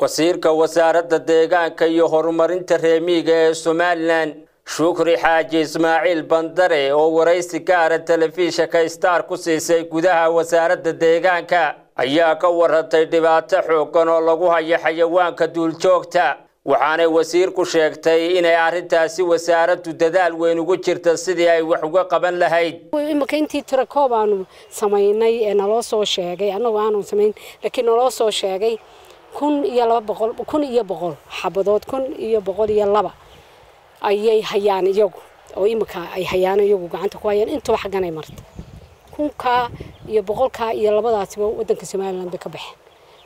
wasiirka wasaaradda deegaanka iyo horumarinta reemiyiga ee somalilan shukri xaaji ismaaciil bandare oo waraysi gaara telefishinka star ku siisay gudaha wasaaradda deegaanka ayaa ka warantay dhibaato xooggan oo lagu hayo xayawaanka duuljoogta. Waxaanay wasiirku sheegtay inay arrintaasi wasaaraddu dadaal weyn ugu jirta sidii ay wax uga qaban lahayd. Imika intii tirakoob aanu samaynay ee naloo soo sheegay annagu aanu samayn laakiin naloo soo sheegay kun iyo laba boqol kun iyo boqol xabadood kun iyo boqol iyo laba ayay hayaan iyagu oo imika ay hayaan iyagu gacanta ku hayaan. Intaba xagganay marta. Kunkaa iyo boqolkaa iyo labadaasiba waddanka somaliland bay ka baxeen.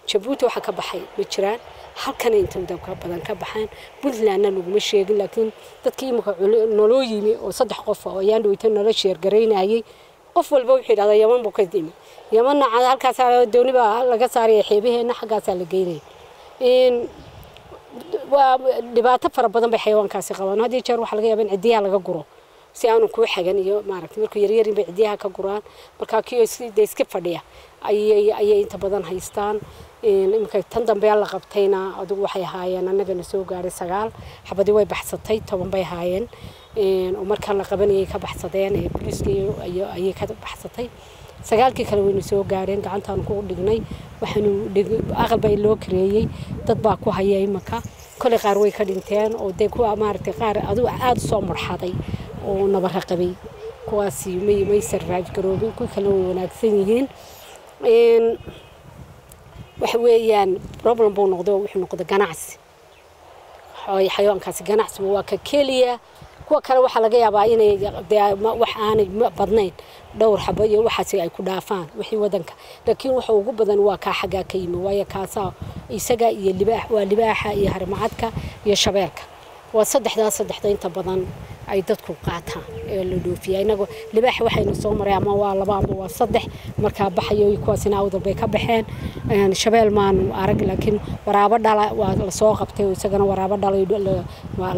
Jabuuti waxaa ka baxay ma jiraan? Halkana inta badan ka baxaan puntlandna laguma sheegin laakiin dadkii imika naloo yimi oo saddex qof ayaan dhaweyta nala sheergaraynayay qof walba wuxuu yidhahdaa yaman buu ka yimi yamanna halkaasaa dooni baa laga saaraya xeebaheenna xaggaasaa la geynaya. Waa dhibaato fara badan bay xayawaankaasi qabaan. Haddii jeer waxaa laga yaaba in cidiyaha laga guro si aanu kuu xagan iyo maaragtay markuu yaryarin bay cidiyaha ka guraan. Markaa kii iska fadhiya. Ayay ayay inta badan haystaan. Iminka tan dambe la qabtayna adigu waxay haayeen annagana soo gaadhay sagaal. Xabadii way baxsatay toban bay haayeen oo markaan la qabanayay ka baxsadeen ee booliiska ayay ka baxsatay. Sagaalkii kale waynu soo gaadheen gacantaanu ku dhignay. Waxaanu aqal baa loo kareeyey dad baa ku haya imaka kolay qaar way ka dhinteen oo dee kuwa maaragtay qaar adigu aada soo murxaday oo nabara qabay. Kuwaasi may may sarraaj garoobin kuwii kalena way wanaagsan yihiin. Waxa weeyaan problem buu noqday oo wuxuu noqday ganacsi. Xayawaankaasi ganacsiba waa ka keliya kuwa kale waxaa laga yaabaa inay wax aanay badnayn dhowr xabo iyo waxaasi ay ku dhaafaan wixii wadanka. Laakiin waxa ugu badan waa kaa xaggaa ka yimi waayo kaasaa isaga iyo libaax waa libaaxa iyo harimacadka iyo shabeelka. Waa saddexdaa saddexda inta badan ay dadku qaataan ee la dhoofiya inagu libaax waxayna soo maray ama waa laba ama waa saddex. Markaa baxayo kuwaasina awdal bay ka baxeen. Shabeel maanu arag laakiin waraabo dhala waa la soo qabtay isagana waraabo dhalay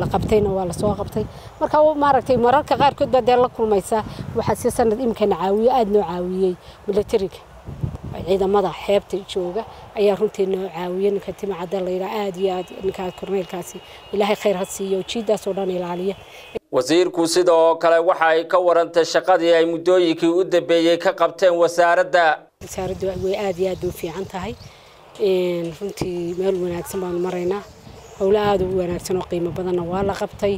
la qabtayna waa la soo qabtay. Marka maaragtay mararka qaarkood baa dee la kulmaysa. Waxaa si sanad imikana caawiyo aada noo caawiyey. Milatariga ciidamada xeebta jooga ayaa runtii noo caawiyey ninka timacadda layidhaa aada iyo aad ninkaas korneylkaasi ilaahay khayr ha siiyo jiidaas dhan ilaaliya wasiirku sida oo kale waxa ay ka warantay shaqadii ay muddooyinkii u dambeeyey ka qabteen wasaaradda. Wasaaraddu way aada iyo aad u fiican tahay. Runtii meel wanaagsan baanu maraynaa howlo aada u wanaagsan oo qiimo badanna waa la qabtay.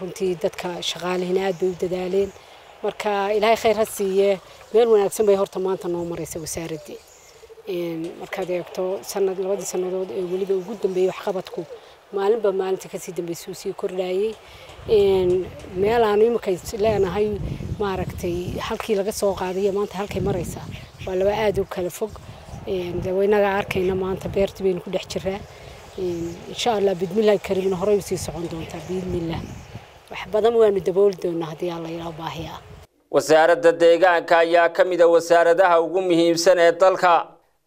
Runtii dadka shaqaalihina aad bay u dadaaleen. Marka ilaahay khayr ha siiye meel wanaagsan bay horta maanta noo maraysa wasaaraddii markaad eegto sanad labadii sannadood ee weliba ugu dambeeyey waxqabadku maalinba maalinta ka sii dambeysuu sii kordhayey meel aanu imika leenahay maaragtay halkii laga soo qaadayo maanta halkay maraysaa waa laba aada u kala fog. Waynaga arkayna maanta beertii baynu ku dhex jiraa. Insha allah bidmillahi kariimna horey u sii socon doontaa biidnillah wax badan waanu dabooli doonaa haddii alla yidhaho baahi ah wasaaradda deegaanka ayaa ka mid a wasaaradaha ugu muhiimsan ee dalka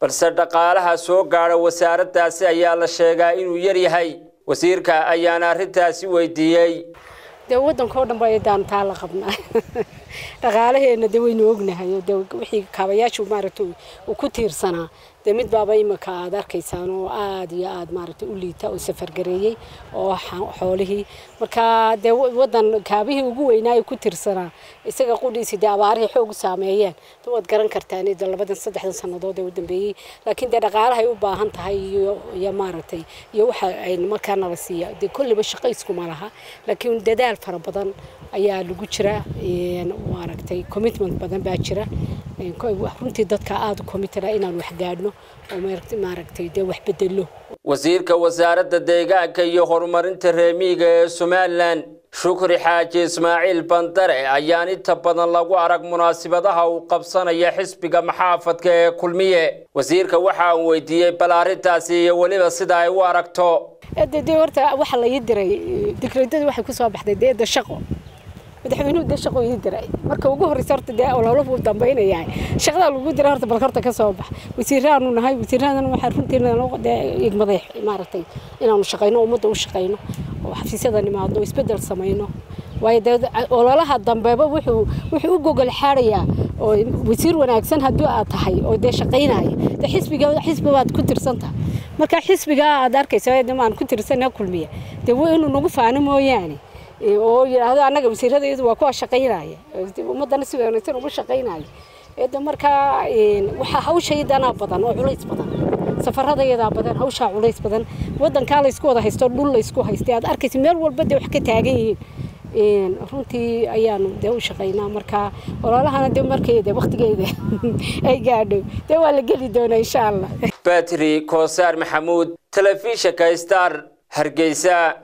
balse dhaqaalaha soo gaadha wasaaraddaasi ayaa la sheegaa inuu yar yahay wasiirka ayaana arrintaasi weydiiyey. Dee waddanka oo dhan ba ayadaan taa la qabnaa. Dhaqaalaheenna dee waynu ognahay de wixii kaabayaashu maaragta uu ku tiirsanaa dee mid baaba imika aad arkaysaan oo aada iyo aada maaragta u liita oo safargareeyey oo xoolihii. Marka dee waddan kaabihii ugu weynaa ee ku tiirsanaa isaga qudhiisi dee abaarihii xoog u saameeyeen. Waad garan kartaan de labadan saddexdan sannadood ee u dambeeyey laakiin dee dhaqaalahay u baahan tahay iyo iyo maaragtay iyo waxa ay markaa nala siiya. Dee kolliba shaqo iskuma laha. Laakiin dadaal fara badan ayaa lagu jira maaragtay commitment badan baa jira runtii dadka aada committed inaan wax gaadhno oo maaragtay dee wax bedelo wasiirka wasaaradda deegaanka iyo horumarinta reemiyiga ee somalilan shukri xaaji ismaaciil bandare ayaan inta badan lagu arag munaasibadaha uu qabsanaya xisbiga maxaafadka ee kulmiye. Wasiirka waxa uu weydiiyey bal arrintaasi iyo weliba sida ay u aragto. De horta waxa la ii diray dikreedyadu waxay ku soo baxday deeda shaqo madaxweynuhu dee shaqo ii diray marka ugu horreysa horta dee ololo buu dambaynayaa. Shaqadaa lagu diray horta bal horta ka soo bax. Wasiiraanu nahay wasiiradan waxaa runtiina dee igmaday maaragtay inaanu shaqayno ummadda u shaqayno oo xafiisyada nimaadno isbeddel samayno. Waayo dee ololaha dambeba wuxuu wuxuu u gogol xaarayaa oo wasiir wanaagsan haddii aad tahay oo dee shaqaynaya dee xisbiga xisbi baad ku tirsantaha marka xisbiga aad arkaysa maan ku tirsana kulmiya dee inuu nagu faano mooyaane oo yidhaahdo annaga wasiiradayadu waa kuwa shaqaynaya ummaddana si wanaagsan ugu shaqaynaya de markaa waxaa hawshaydanaa badan oo culays badan safaradayadaa badan hawshaa culays badan wadankaa laysku wada haysto dhul laysku haystay aad arkaysa meel walba dee wax ka taagan yihiin runtii ayaanu dee u shaqaynaa markaa ololahana de markay de waktigeeda ay gaadho dee waa la geli doonaa insha allah batri koosaar maxamuud telefishinka star hargeysa